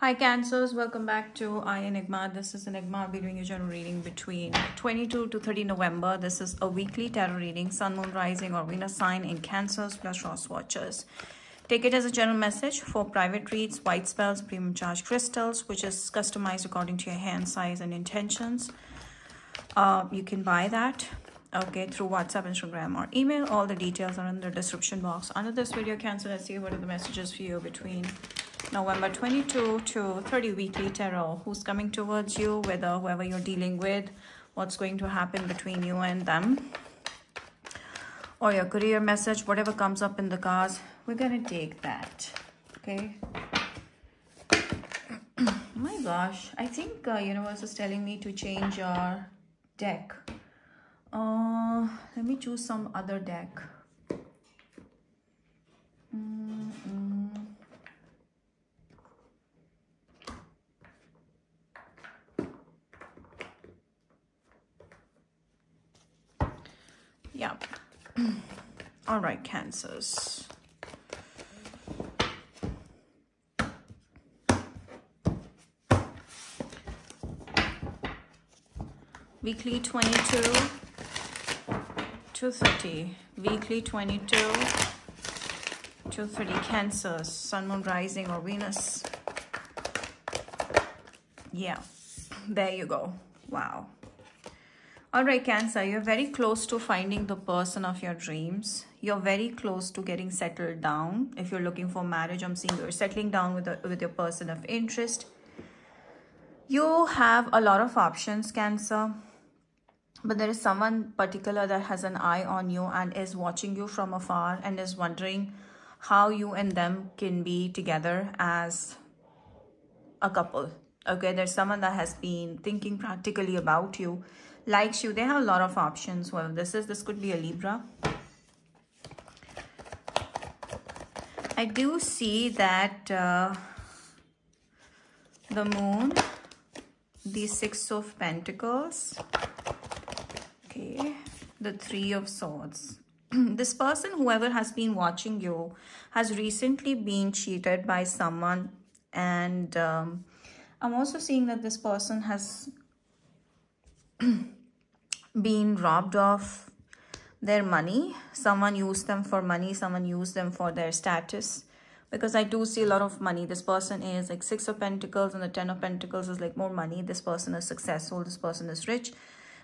Hi Cancers, welcome back to iEnigma. This is Enigma. I'll be doing a general reading between 22 to 30 November. This is a weekly tarot reading, Sun, Moon, Rising or Venus sign in Cancers plus Ross Watchers. Take it as a general message for private reads, white spells, premium charge crystals, which is customized according to your hand size and intentions. Uh, you can buy that okay through whatsapp instagram or email all the details are in the description box under this video cancer let's see what are the messages for you between November 22 to 30 weekly tarot. Who's coming towards you, whether whoever you're dealing with, what's going to happen between you and them. Or your career message, whatever comes up in the cards, we're going to take that. Okay. My gosh, I think uh, universe is telling me to change your deck. Uh, let me choose some other deck. Cancers. Weekly 22 to 30. Weekly 22 to 30. Cancers. Sun, Moon, Rising or Venus. Yeah. There you go. Wow. All right, Cancer, you're very close to finding the person of your dreams. You're very close to getting settled down. If you're looking for marriage, I'm seeing you're settling down with, a, with your person of interest. You have a lot of options, Cancer. But there is someone particular that has an eye on you and is watching you from afar and is wondering how you and them can be together as a couple. Okay, there's someone that has been thinking practically about you likes you. They have a lot of options. Well, this is, this could be a Libra. I do see that uh, the moon, the six of pentacles, okay, the three of swords. this person, whoever has been watching you, has recently been cheated by someone. And um, I'm also seeing that this person has been robbed of their money. Someone used them for money. Someone used them for their status. Because I do see a lot of money. This person is like Six of Pentacles and the Ten of Pentacles is like more money. This person is successful. This person is rich.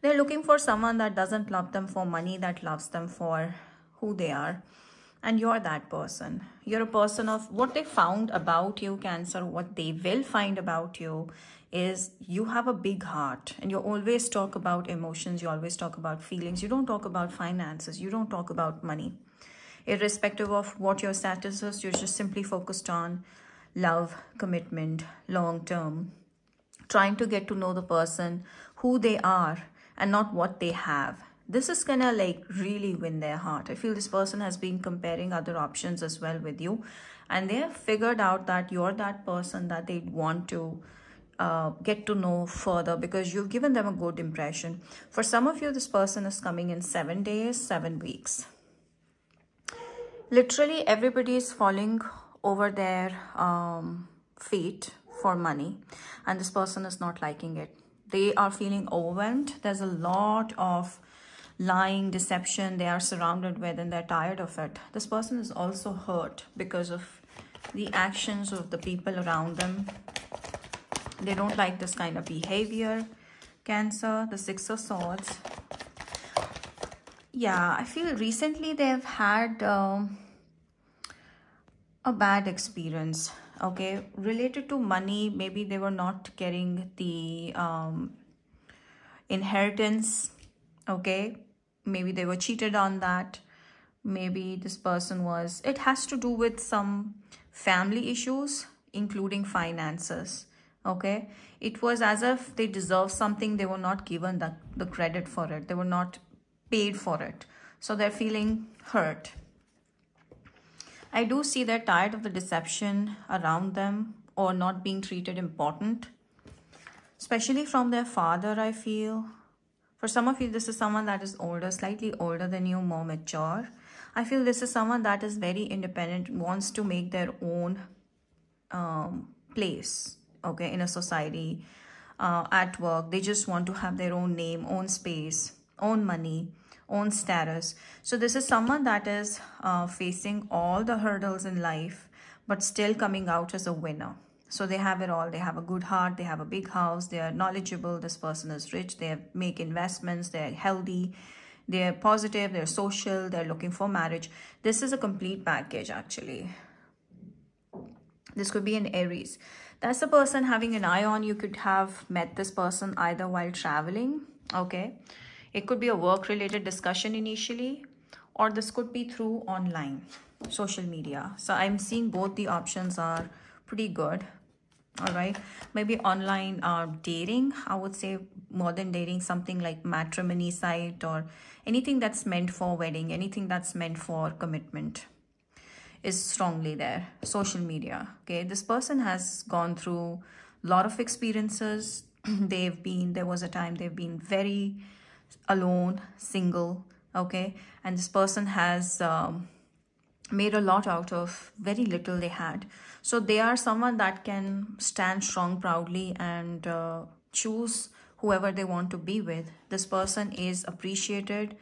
They're looking for someone that doesn't love them for money, that loves them for who they are. And you're that person. You're a person of what they found about you, Cancer, what they will find about you is you have a big heart and you always talk about emotions, you always talk about feelings, you don't talk about finances, you don't talk about money. Irrespective of what your status is, you're just simply focused on love, commitment, long term, trying to get to know the person, who they are, and not what they have. This is gonna like really win their heart. I feel this person has been comparing other options as well with you, and they have figured out that you're that person that they want to uh, get to know further because you've given them a good impression. For some of you, this person is coming in seven days, seven weeks. Literally, everybody is falling over their um, feet for money and this person is not liking it. They are feeling overwhelmed. There's a lot of lying, deception they are surrounded with and they're tired of it. This person is also hurt because of the actions of the people around them they don't like this kind of behavior. Cancer, the Six of Swords. Yeah, I feel recently they've had um, a bad experience. Okay, related to money, maybe they were not getting the um, inheritance. Okay, maybe they were cheated on that. Maybe this person was, it has to do with some family issues, including finances okay? It was as if they deserve something they were not given the, the credit for it they were not paid for it. So they're feeling hurt. I do see they're tired of the deception around them or not being treated important especially from their father i feel for some of you this is someone that is older slightly older than you more mature. I feel this is someone that is very independent wants to make their own um, place okay in a society uh, at work. They just want to have their own name own space own money own status. So this is someone that is uh, facing all the hurdles in life but still coming out as a winner so they have it all. They have a good heart. They have a big house. They are knowledgeable. This person is rich. They make investments. They're healthy. They're positive. They're social. They're looking for marriage. This is a complete package actually. This could be an aries. That's the person having an eye on. You could have met this person either while traveling okay? It could be a work related discussion initially or this could be through online social media. So i'm seeing both the options are pretty good all right. Maybe online uh, dating i would say more than dating something like matrimony site or anything that's meant for wedding anything that's meant for commitment is strongly there. Social media okay? This person has gone through a lot of experiences. They've been there was a time they've been very alone single okay? And this person has um, made a lot out of very little they had so they are someone that can stand strong proudly and uh, choose whoever they want to be with. This person is appreciated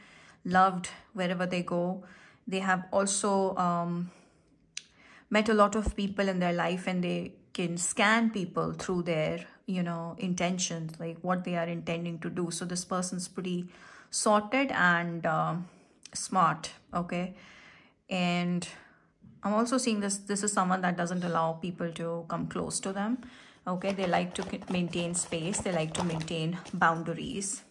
loved wherever they go. They have also um, met a lot of people in their life and they can scan people through their you know intentions like what they are intending to do. So this person's pretty sorted and uh, smart okay? And i'm also seeing this this is someone that doesn't allow people to come close to them. Okay they like to maintain space they like to maintain boundaries.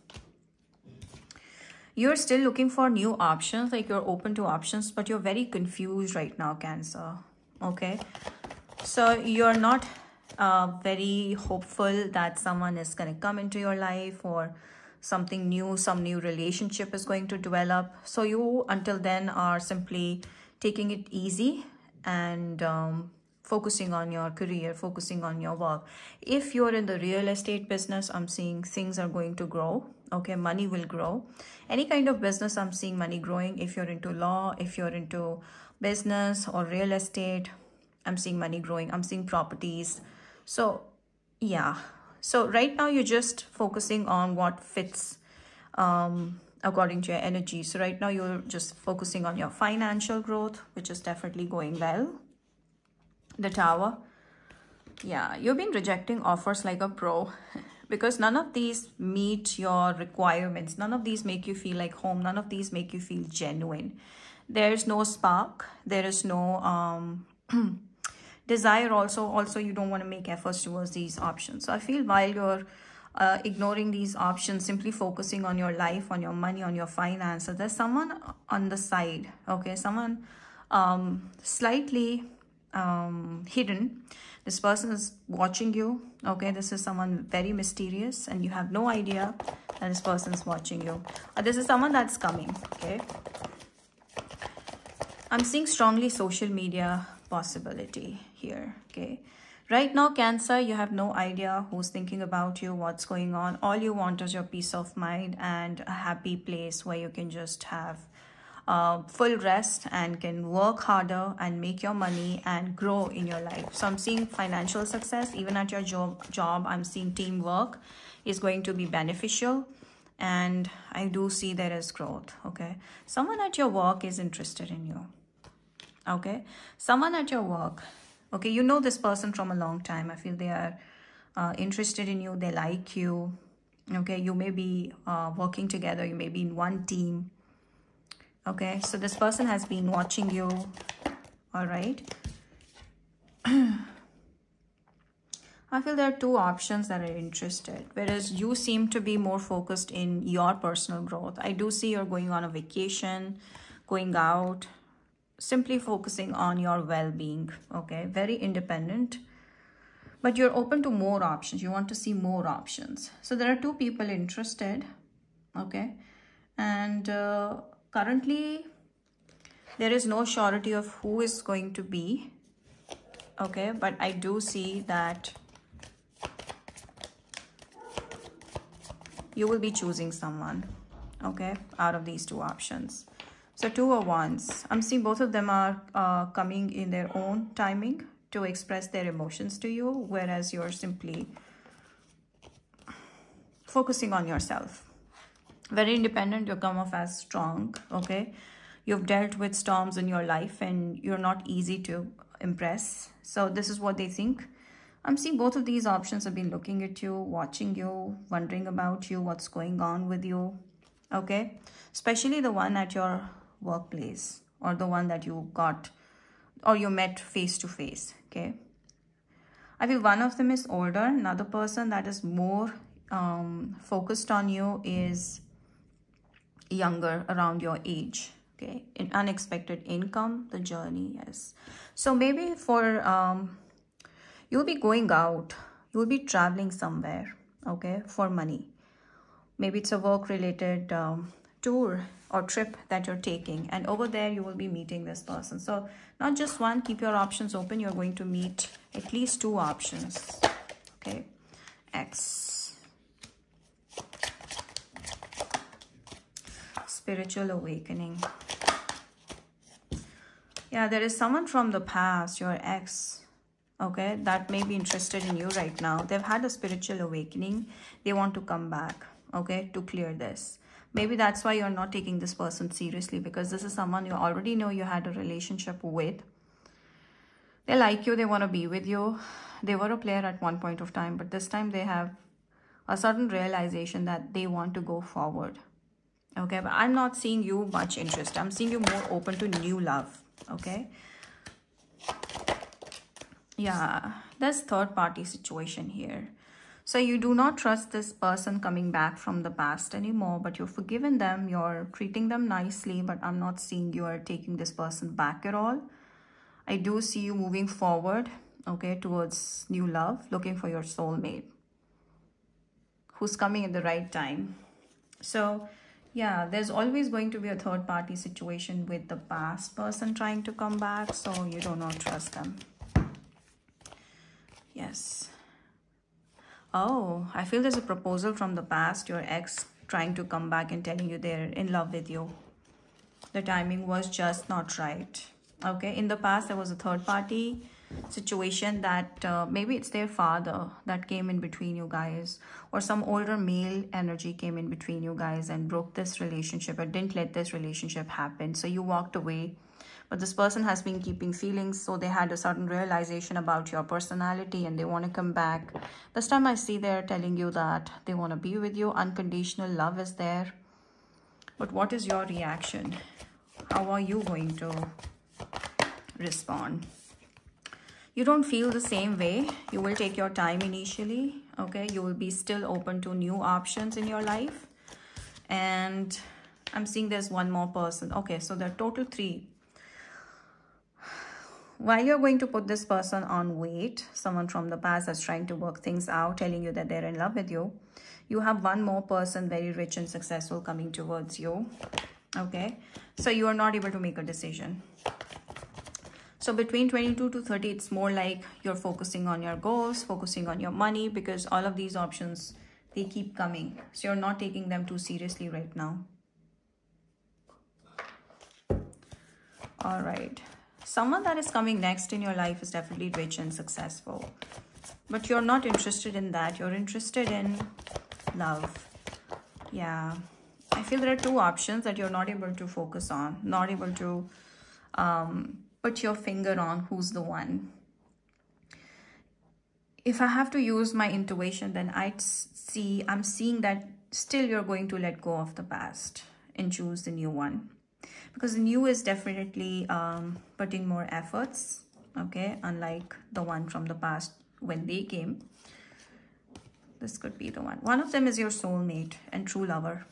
You're still looking for new options like you're open to options but you're very confused right now cancer. Okay? So you're not uh, very hopeful that someone is going to come into your life or something new some new relationship is going to develop. So you until then are simply taking it easy and um, focusing on your career focusing on your work. If you're in the real estate business i'm seeing things are going to grow okay? Money will grow. Any kind of business i'm seeing money growing. If you're into law if you're into business or real estate i'm seeing money growing. I'm seeing properties. So yeah. So right now you're just focusing on what fits um, according to your energy. So right now you're just focusing on your financial growth which is definitely going well. The tower. Yeah you've been rejecting offers like a pro because none of these meet your requirements. None of these make you feel like home. None of these make you feel genuine. There's no spark. There is no um desire also. Also you don't want to make efforts towards these options. So i feel while you're uh, ignoring these options simply focusing on your life on your money on your finances there's someone on the side okay? Someone um, slightly um, hidden. This person is watching you okay? This is someone very mysterious and you have no idea that this person is watching you. Or this is someone that's coming okay? I'm seeing strongly social media possibility here okay right now cancer you have no idea who's thinking about you what's going on. All you want is your peace of mind and a happy place where you can just have uh, full rest and can work harder and make your money and grow in your life. So i'm seeing financial success. Even at your job job i'm seeing teamwork is going to be beneficial. And i do see there is growth okay? Someone at your work is interested in you okay? Someone at your work okay you know this person from a long time. I feel they are uh, interested in you. They like you. Okay you may be uh, working together. You may be in one team. Okay so this person has been watching you. All right. I feel there are two options that are interested, whereas you seem to be more focused in your personal growth. I do see you're going on a vacation, going out, simply focusing on your well-being okay? Very independent. But you're open to more options. You want to see more options. So there are two people interested okay? And uh, currently there is no surety of who is going to be okay? But i do see that you will be choosing someone okay out of these two options so two of wands. I'm seeing both of them are uh, coming in their own timing. to express their emotions to you, whereas you're simply focusing on yourself. Very independent, you come off as strong, okay? You've dealt with storms in your life and you're not easy to impress. So this is what they think. I'm seeing both of these options have been looking at you, watching you, wondering about you, what's going on with you, okay? Especially the one at your workplace or the one that you got or you met face to face okay? I feel one of them is older. Another person that is more um, focused on you is younger around your age okay? In unexpected income the journey yes. So maybe for um you'll be going out you'll be traveling somewhere okay for money. Maybe it's a work related um, tour or trip that you're taking and over there you will be meeting this person. So not just one keep your options open. You're going to meet at least two options. Okay. X. Spiritual awakening. Yeah there is someone from the past your ex. Okay that may be interested in you right now. They've had a spiritual awakening. They want to come back okay to clear this maybe that's why you're not taking this person seriously because this is someone you already know you had a relationship with. They like you they want to be with you. They were a player at one point of time but this time they have a certain realization that they want to go forward. Okay but i'm not seeing you much interest. I'm seeing you more open to new love. Okay? Yeah there's third party situation here so you do not trust this person coming back from the past anymore, but you've forgiven them, you're treating them nicely, but I'm not seeing you are taking this person back at all. I do see you moving forward, okay, towards new love, looking for your soulmate who's coming at the right time. So yeah, there's always going to be a third party situation with the past person trying to come back, so you do not trust them. Yes. Oh, I feel there's a proposal from the past, your ex trying to come back and telling you they're in love with you. The timing was just not right. Okay, in the past, there was a third party situation that uh, maybe it's their father that came in between you guys or some older male energy came in between you guys and broke this relationship or didn't let this relationship happen. So you walked away but this person has been keeping feelings so they had a certain realization about your personality and they want to come back. This time i see they're telling you that they want to be with you. Unconditional love is there. But what is your reaction? How are you going to respond? You don't feel the same way. You will take your time initially okay? You will be still open to new options in your life. And i'm seeing there's one more person. Okay so there are total three while you're going to put this person on wait, someone from the past that's trying to work things out, telling you that they're in love with you, you have one more person very rich and successful coming towards you. Okay, so you are not able to make a decision. So between 22 to 30, it's more like you're focusing on your goals, focusing on your money because all of these options, they keep coming. So you're not taking them too seriously right now. All right someone that is coming next in your life is definitely rich and successful. But you're not interested in that. You're interested in love. Yeah. I feel there are two options that you're not able to focus on not able to um, put your finger on who's the one. If i have to use my intuition then i'd see i'm seeing that still you're going to let go of the past and choose the new one because the new is definitely um, putting more efforts okay? Unlike the one from the past when they came. This could be the one. One of them is your soulmate and true lover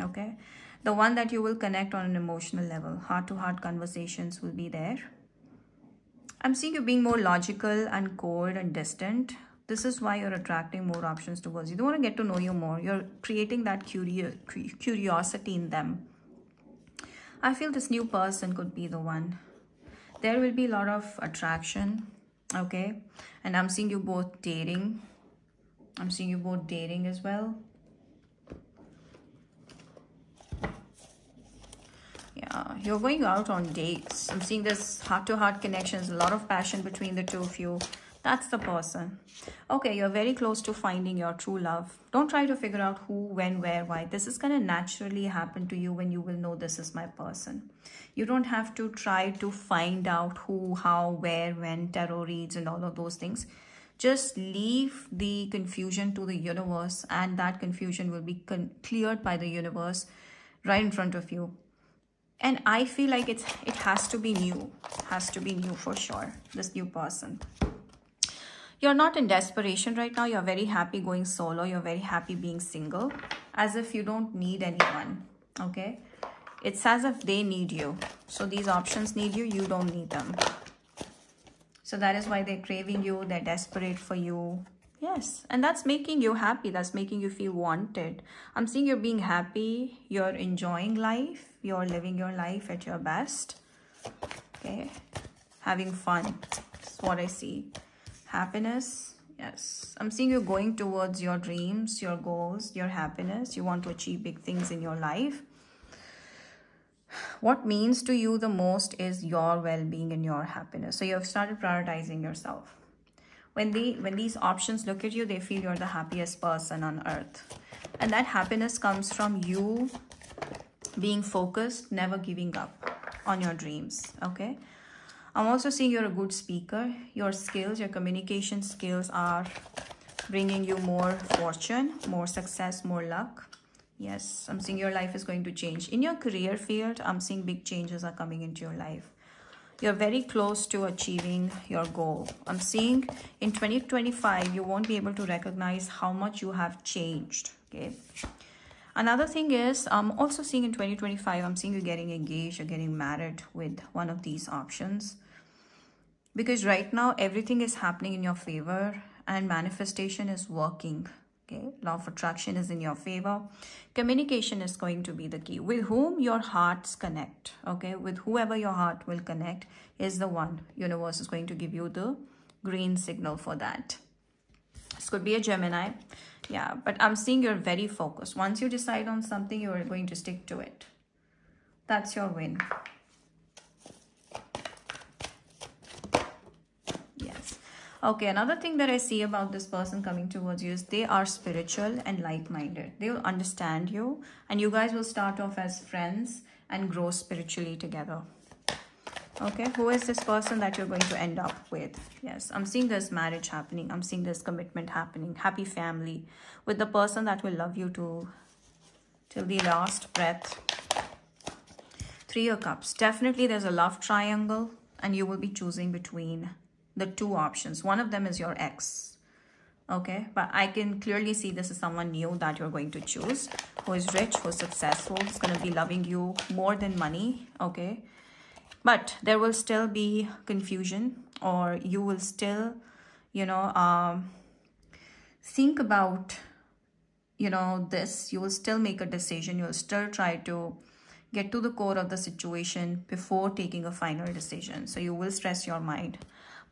okay? The one that you will connect on an emotional level. Heart to heart conversations will be there. I'm seeing you being more logical and cold and distant. This is why you're attracting more options towards you. They want to get to know you more. You're creating that curious curiosity in them I feel this new person could be the one. There will be a lot of attraction, okay? And I'm seeing you both dating. I'm seeing you both dating as well. yeah you're going out on dates i'm seeing this heart-to-heart connections a lot of passion between the two of you that's the person. Okay you're very close to finding your true love. Don't try to figure out who when where why. This is going to naturally happen to you when you will know this is my person. You don't have to try to find out who how where when tarot reads and all of those things. Just leave the confusion to the universe and that confusion will be cleared by the universe right in front of you. And i feel like it's it has to be new. Has to be new for sure this new person you're not in desperation right now you're very happy going solo you're very happy being single as if you don't need anyone okay it's as if they need you so these options need you you don't need them so that is why they're craving you they're desperate for you Yes, and that's making you happy. That's making you feel wanted. I'm seeing you're being happy. You're enjoying life. You're living your life at your best. Okay, having fun. That's what I see. Happiness. Yes, I'm seeing you going towards your dreams, your goals, your happiness. You want to achieve big things in your life. What means to you the most is your well-being and your happiness. So you have started prioritizing yourself when they when these options look at you they feel you're the happiest person on earth and that happiness comes from you being focused never giving up on your dreams okay i'm also seeing you're a good speaker your skills your communication skills are bringing you more fortune more success more luck yes i'm seeing your life is going to change in your career field i'm seeing big changes are coming into your life you're very close to achieving your goal. I'm seeing in 2025, you won't be able to recognize how much you have changed. Okay. Another thing is, I'm also seeing in 2025, I'm seeing you getting engaged or getting married with one of these options. Because right now, everything is happening in your favor and manifestation is working okay? Law of attraction is in your favor. Communication is going to be the key. With whom your hearts connect okay? With whoever your heart will connect is the one. Universe is going to give you the green signal for that. This could be a gemini. Yeah but i'm seeing you're very focused. Once you decide on something you are going to stick to it. That's your win Okay, another thing that I see about this person coming towards you is they are spiritual and like-minded. They will understand you and you guys will start off as friends and grow spiritually together. Okay, who is this person that you're going to end up with? Yes, I'm seeing this marriage happening. I'm seeing this commitment happening. Happy family with the person that will love you to till the last breath. Three of Cups. Definitely there's a love triangle and you will be choosing between the two options. One of them is your ex. Okay, but I can clearly see this is someone new that you're going to choose who is rich, who is successful, who's going to be loving you more than money. Okay, but there will still be confusion or you will still, you know, um, think about, you know, this. You will still make a decision. You will still try to get to the core of the situation before taking a final decision. So you will stress your mind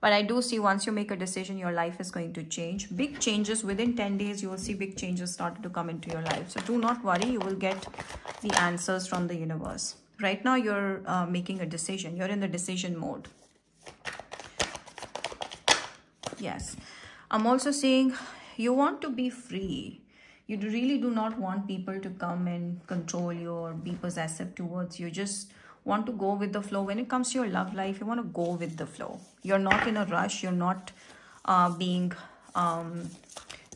but i do see once you make a decision your life is going to change. Big changes within 10 days you will see big changes started to come into your life. So do not worry you will get the answers from the universe. Right now you're uh, making a decision. You're in the decision mode. Yes. I'm also seeing you want to be free. You really do not want people to come and control you or be possessive towards you. Just want to go with the flow. When it comes to your love life you want to go with the flow. You're not in a rush. You're not uh, being um,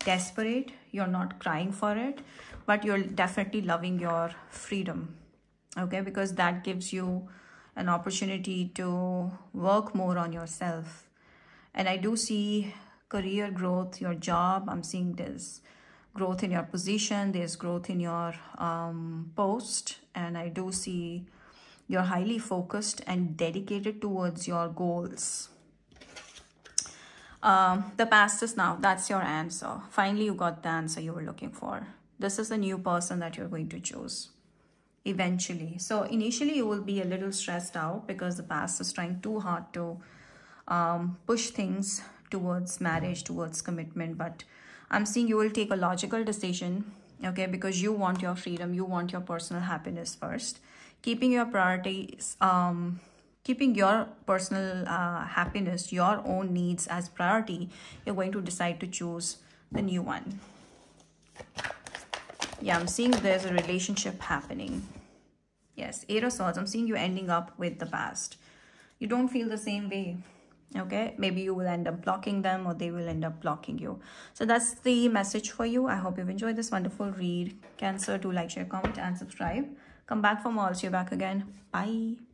desperate. You're not crying for it but you're definitely loving your freedom. Okay? Because that gives you an opportunity to work more on yourself. And i do see career growth your job. I'm seeing this growth in your position. There's growth in your um, post. And i do see you're highly focused and dedicated towards your goals. Um, the past is now. That's your answer. Finally, you got the answer you were looking for. This is the new person that you're going to choose eventually. So initially, you will be a little stressed out because the past is trying too hard to um, push things towards marriage, towards commitment. But I'm seeing you will take a logical decision, okay, because you want your freedom, you want your personal happiness first keeping your priorities um keeping your personal uh, happiness your own needs as priority you're going to decide to choose the new one. Yeah i'm seeing there's a relationship happening. Yes eight of swords. I'm seeing you ending up with the past. You don't feel the same way okay? Maybe you will end up blocking them or they will end up blocking you. So that's the message for you. I hope you've enjoyed this wonderful read. Cancer do like share comment and subscribe come back for more. I'll see you back again. Bye